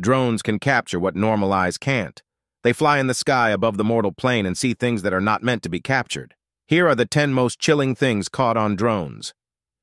Drones can capture what normal eyes can't. They fly in the sky above the mortal plane and see things that are not meant to be captured. Here are the 10 most chilling things caught on drones.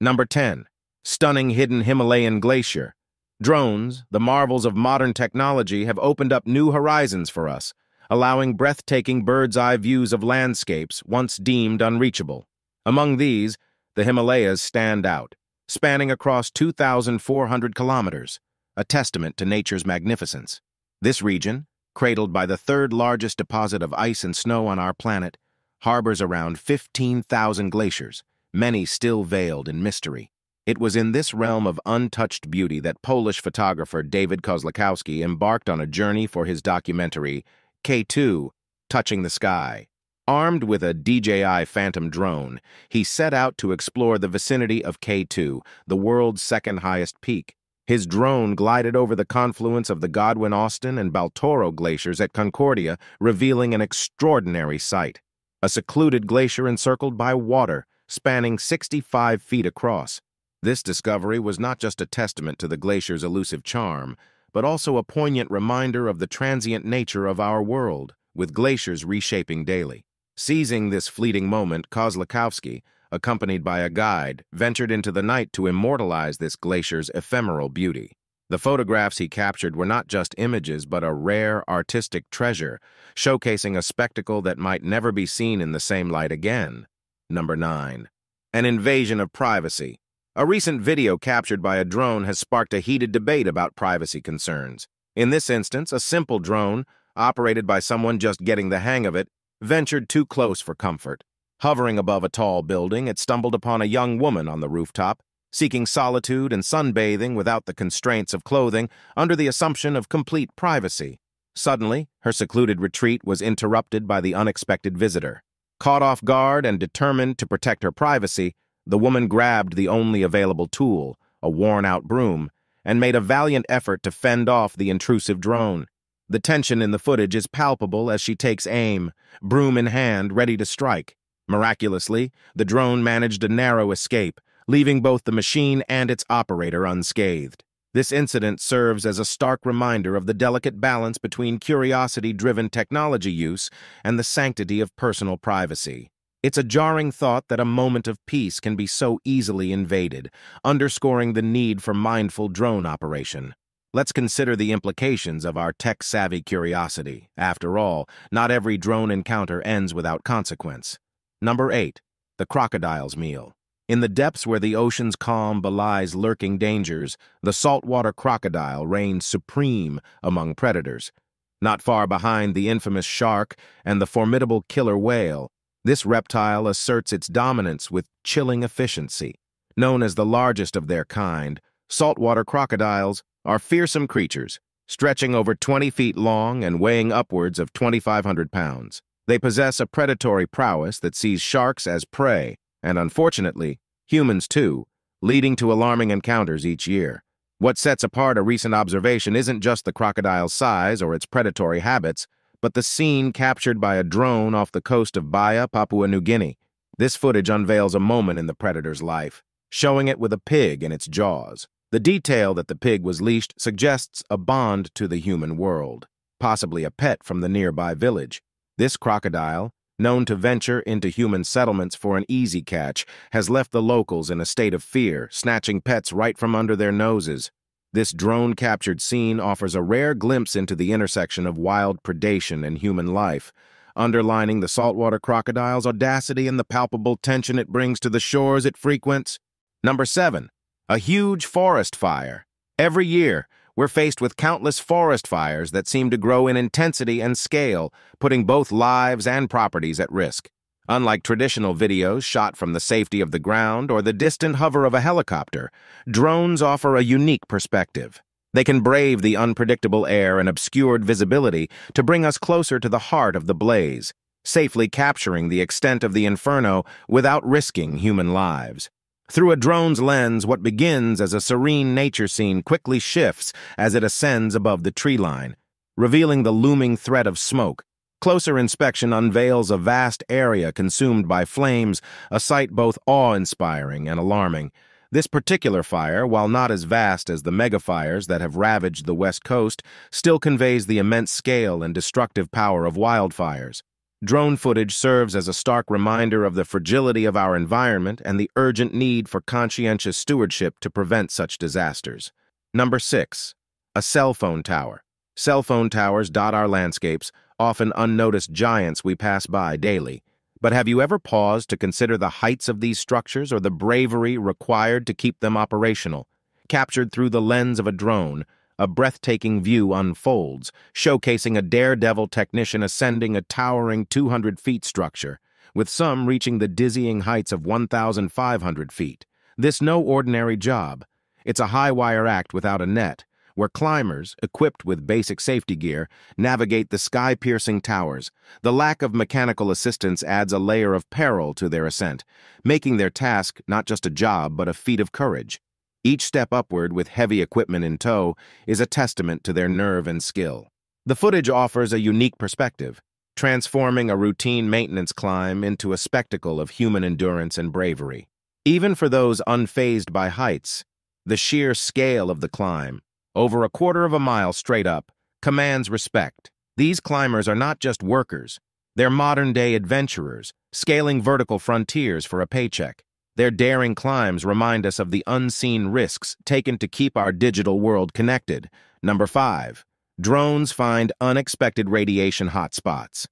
Number 10. Stunning hidden Himalayan glacier. Drones, the marvels of modern technology, have opened up new horizons for us, allowing breathtaking bird's-eye views of landscapes once deemed unreachable. Among these, the Himalayas stand out, spanning across 2,400 kilometers, a testament to nature's magnificence. This region, cradled by the third largest deposit of ice and snow on our planet, harbors around 15,000 glaciers, many still veiled in mystery. It was in this realm of untouched beauty that Polish photographer David Kozlakowski embarked on a journey for his documentary, K2, Touching the Sky. Armed with a DJI Phantom drone, he set out to explore the vicinity of K2, the world's second highest peak. His drone glided over the confluence of the Godwin-Austen and Baltoro glaciers at Concordia, revealing an extraordinary sight. A secluded glacier encircled by water, spanning 65 feet across. This discovery was not just a testament to the glacier's elusive charm, but also a poignant reminder of the transient nature of our world, with glaciers reshaping daily. Seizing this fleeting moment, Kozłowski, accompanied by a guide, ventured into the night to immortalize this glacier's ephemeral beauty. The photographs he captured were not just images, but a rare artistic treasure, showcasing a spectacle that might never be seen in the same light again. Number 9. An invasion of privacy. A recent video captured by a drone has sparked a heated debate about privacy concerns. In this instance, a simple drone, operated by someone just getting the hang of it, ventured too close for comfort. Hovering above a tall building, it stumbled upon a young woman on the rooftop, seeking solitude and sunbathing without the constraints of clothing, under the assumption of complete privacy. Suddenly, her secluded retreat was interrupted by the unexpected visitor. Caught off guard and determined to protect her privacy, the woman grabbed the only available tool, a worn-out broom, and made a valiant effort to fend off the intrusive drone. The tension in the footage is palpable as she takes aim, broom in hand, ready to strike. Miraculously, the drone managed a narrow escape, leaving both the machine and its operator unscathed. This incident serves as a stark reminder of the delicate balance between curiosity-driven technology use and the sanctity of personal privacy. It's a jarring thought that a moment of peace can be so easily invaded, underscoring the need for mindful drone operation. Let's consider the implications of our tech-savvy curiosity. After all, not every drone encounter ends without consequence. Number 8. The Crocodile's Meal In the depths where the ocean's calm belies lurking dangers, the saltwater crocodile reigns supreme among predators. Not far behind the infamous shark and the formidable killer whale, this reptile asserts its dominance with chilling efficiency. Known as the largest of their kind, saltwater crocodiles are fearsome creatures, stretching over 20 feet long and weighing upwards of 2,500 pounds. They possess a predatory prowess that sees sharks as prey, and unfortunately, humans too, leading to alarming encounters each year. What sets apart a recent observation isn't just the crocodile's size or its predatory habits, but the scene captured by a drone off the coast of Biak, Papua New Guinea. This footage unveils a moment in the predator's life, showing it with a pig in its jaws. The detail that the pig was leashed suggests a bond to the human world, possibly a pet from the nearby village. This crocodile, known to venture into human settlements for an easy catch, has left the locals in a state of fear, snatching pets right from under their noses. This drone-captured scene offers a rare glimpse into the intersection of wild predation and human life, underlining the saltwater crocodile's audacity and the palpable tension it brings to the shores it frequents. Number 7. A huge forest fire. Every year, we're faced with countless forest fires that seem to grow in intensity and scale, putting both lives and properties at risk. Unlike traditional videos shot from the safety of the ground or the distant hover of a helicopter, drones offer a unique perspective. They can brave the unpredictable air and obscured visibility to bring us closer to the heart of the blaze, safely capturing the extent of the inferno without risking human lives. Through a drone's lens, what begins as a serene nature scene quickly shifts as it ascends above the tree line, revealing the looming threat of smoke. Closer inspection unveils a vast area consumed by flames, a sight both awe-inspiring and alarming. This particular fire, while not as vast as the megafires that have ravaged the West Coast, still conveys the immense scale and destructive power of wildfires. Drone footage serves as a stark reminder of the fragility of our environment and the urgent need for conscientious stewardship to prevent such disasters. Number 6. A cell phone tower. Cell phone towers dot our landscapes, often unnoticed giants we pass by daily. But have you ever paused to consider the heights of these structures or the bravery required to keep them operational? Captured through the lens of a drone, a breathtaking view unfolds, showcasing a daredevil technician ascending a towering 200 feet structure, with some reaching the dizzying heights of 1,500 feet. This no ordinary job. It's a high-wire act without a net, where climbers, equipped with basic safety gear, navigate the sky-piercing towers. The lack of mechanical assistance adds a layer of peril to their ascent, making their task not just a job but a feat of courage. Each step upward with heavy equipment in tow is a testament to their nerve and skill. The footage offers a unique perspective, transforming a routine maintenance climb into a spectacle of human endurance and bravery. Even for those unfazed by heights, the sheer scale of the climb, over a quarter of a mile straight up, commands respect. These climbers are not just workers, they're modern-day adventurers, scaling vertical frontiers for a paycheck. Their daring climbs remind us of the unseen risks taken to keep our digital world connected. Number 5. Drones find unexpected radiation hotspots.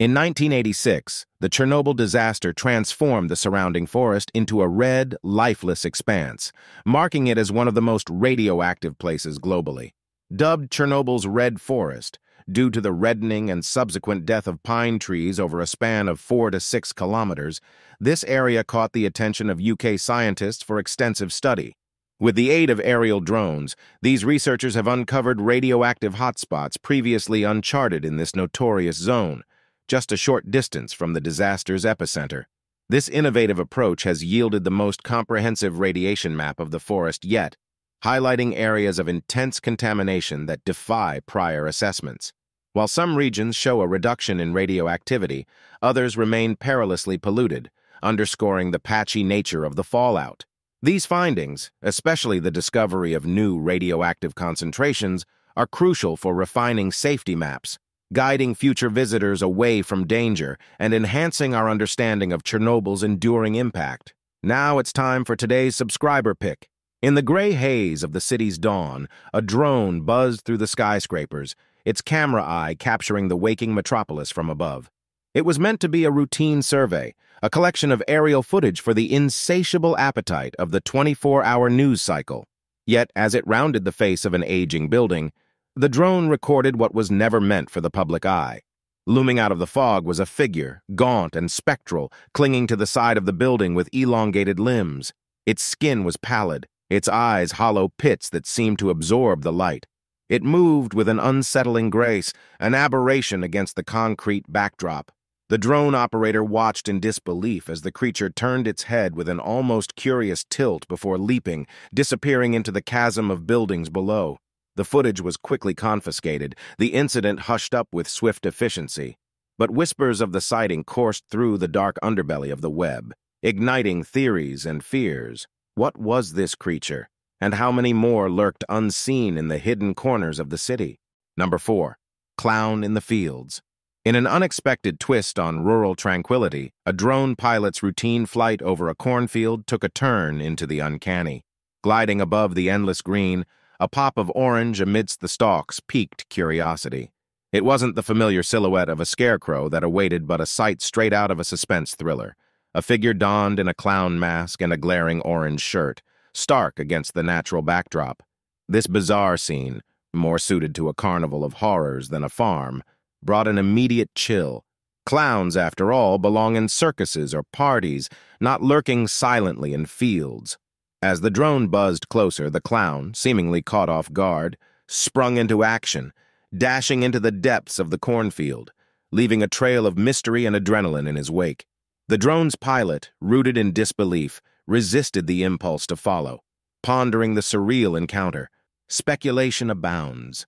In 1986, the Chernobyl disaster transformed the surrounding forest into a red, lifeless expanse, marking it as one of the most radioactive places globally. Dubbed Chernobyl's Red Forest, due to the reddening and subsequent death of pine trees over a span of four to six kilometers, this area caught the attention of UK scientists for extensive study. With the aid of aerial drones, these researchers have uncovered radioactive hotspots previously uncharted in this notorious zone, just a short distance from the disaster's epicenter. This innovative approach has yielded the most comprehensive radiation map of the forest yet, highlighting areas of intense contamination that defy prior assessments. While some regions show a reduction in radioactivity, others remain perilously polluted, underscoring the patchy nature of the fallout. These findings, especially the discovery of new radioactive concentrations, are crucial for refining safety maps guiding future visitors away from danger and enhancing our understanding of Chernobyl's enduring impact. Now it's time for today's subscriber pick. In the gray haze of the city's dawn, a drone buzzed through the skyscrapers, its camera eye capturing the waking metropolis from above. It was meant to be a routine survey, a collection of aerial footage for the insatiable appetite of the 24-hour news cycle. Yet, as it rounded the face of an aging building, the drone recorded what was never meant for the public eye. Looming out of the fog was a figure, gaunt and spectral, clinging to the side of the building with elongated limbs. Its skin was pallid, its eyes hollow pits that seemed to absorb the light. It moved with an unsettling grace, an aberration against the concrete backdrop. The drone operator watched in disbelief as the creature turned its head with an almost curious tilt before leaping, disappearing into the chasm of buildings below. The footage was quickly confiscated, the incident hushed up with swift efficiency. But whispers of the sighting coursed through the dark underbelly of the web, igniting theories and fears. What was this creature? And how many more lurked unseen in the hidden corners of the city? Number 4. Clown in the Fields In an unexpected twist on rural tranquility, a drone pilot's routine flight over a cornfield took a turn into the uncanny. Gliding above the endless green, a pop of orange amidst the stalks piqued curiosity. It wasn't the familiar silhouette of a scarecrow that awaited but a sight straight out of a suspense thriller. A figure donned in a clown mask and a glaring orange shirt, stark against the natural backdrop. This bizarre scene, more suited to a carnival of horrors than a farm, brought an immediate chill. Clowns, after all, belong in circuses or parties, not lurking silently in fields. As the drone buzzed closer, the clown, seemingly caught off guard, sprung into action, dashing into the depths of the cornfield, leaving a trail of mystery and adrenaline in his wake. The drone's pilot, rooted in disbelief, resisted the impulse to follow, pondering the surreal encounter. Speculation abounds.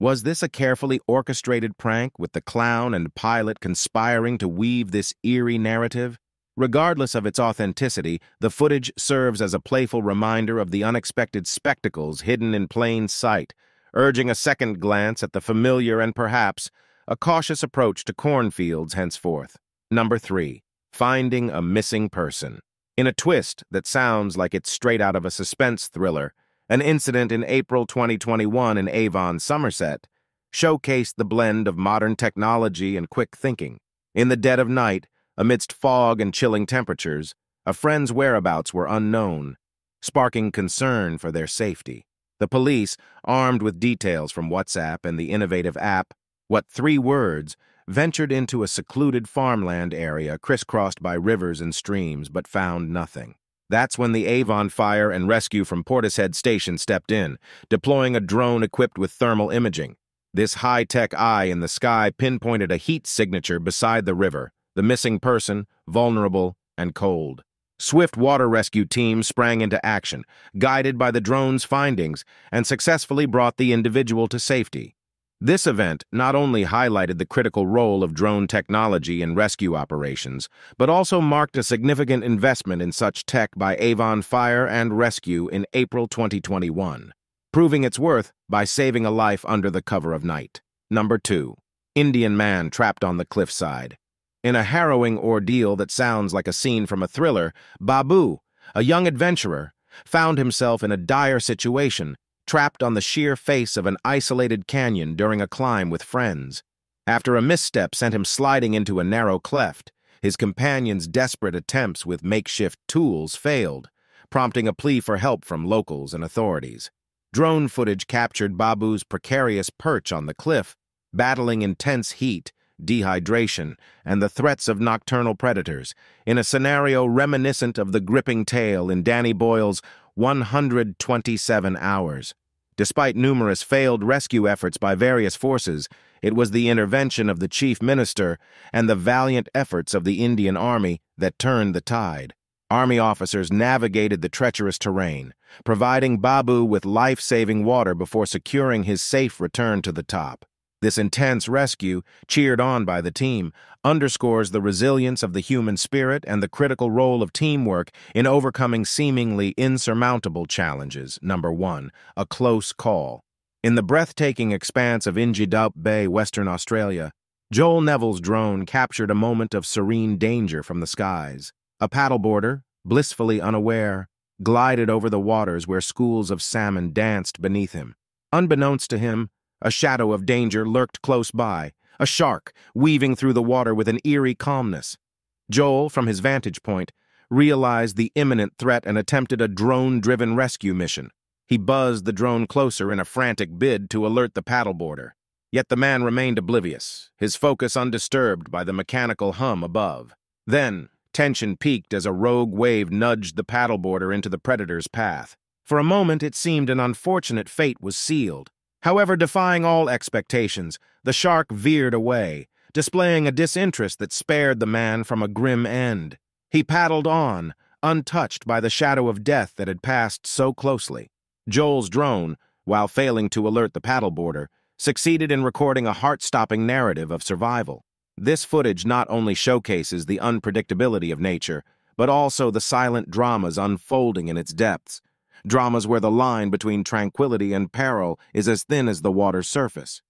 Was this a carefully orchestrated prank with the clown and pilot conspiring to weave this eerie narrative? Regardless of its authenticity, the footage serves as a playful reminder of the unexpected spectacles hidden in plain sight, urging a second glance at the familiar and perhaps a cautious approach to cornfields henceforth. Number 3. Finding a Missing Person. In a twist that sounds like it's straight out of a suspense thriller, an incident in April 2021 in Avon, Somerset, showcased the blend of modern technology and quick thinking. In the dead of night, amidst fog and chilling temperatures, a friend's whereabouts were unknown, sparking concern for their safety. The police, armed with details from WhatsApp and the innovative app, What Three Words, ventured into a secluded farmland area crisscrossed by rivers and streams but found nothing. That's when the Avon Fire and Rescue from Portishead Station stepped in, deploying a drone equipped with thermal imaging. This high-tech eye in the sky pinpointed a heat signature beside the river, the missing person, vulnerable and cold. Swift water rescue teams sprang into action, guided by the drone's findings, and successfully brought the individual to safety. This event not only highlighted the critical role of drone technology in rescue operations, but also marked a significant investment in such tech by Avon Fire and Rescue in April 2021, proving its worth by saving a life under the cover of night. Number 2. Indian man trapped on the cliffside. In a harrowing ordeal that sounds like a scene from a thriller, Babu, a young adventurer, found himself in a dire situation trapped on the sheer face of an isolated canyon during a climb with friends. After a misstep sent him sliding into a narrow cleft, his companion's desperate attempts with makeshift tools failed, prompting a plea for help from locals and authorities. Drone footage captured Babu's precarious perch on the cliff, battling intense heat, dehydration, and the threats of nocturnal predators, in a scenario reminiscent of the gripping tale in Danny Boyle's 127 hours. Despite numerous failed rescue efforts by various forces, it was the intervention of the chief minister and the valiant efforts of the Indian Army that turned the tide. Army officers navigated the treacherous terrain, providing Babu with life-saving water before securing his safe return to the top. This intense rescue, cheered on by the team, underscores the resilience of the human spirit and the critical role of teamwork in overcoming seemingly insurmountable challenges. Number 1. A close call. In the breathtaking expanse of Injidup Bay, Western Australia, Joel Neville's drone captured a moment of serene danger from the skies. A paddleboarder, blissfully unaware, glided over the waters where schools of salmon danced beneath him. Unbeknownst to him, a shadow of danger lurked close by, a shark weaving through the water with an eerie calmness. Joel, from his vantage point, realized the imminent threat and attempted a drone-driven rescue mission. He buzzed the drone closer in a frantic bid to alert the paddleboarder. Yet the man remained oblivious, his focus undisturbed by the mechanical hum above. Then, tension peaked as a rogue wave nudged the paddleboarder into the predator's path. For a moment, it seemed an unfortunate fate was sealed. However, defying all expectations, the shark veered away, displaying a disinterest that spared the man from a grim end. He paddled on, untouched by the shadow of death that had passed so closely. Joel's drone, while failing to alert the paddleboarder, succeeded in recording a heart-stopping narrative of survival. This footage not only showcases the unpredictability of nature, but also the silent dramas unfolding in its depths, dramas where the line between tranquility and peril is as thin as the water's surface.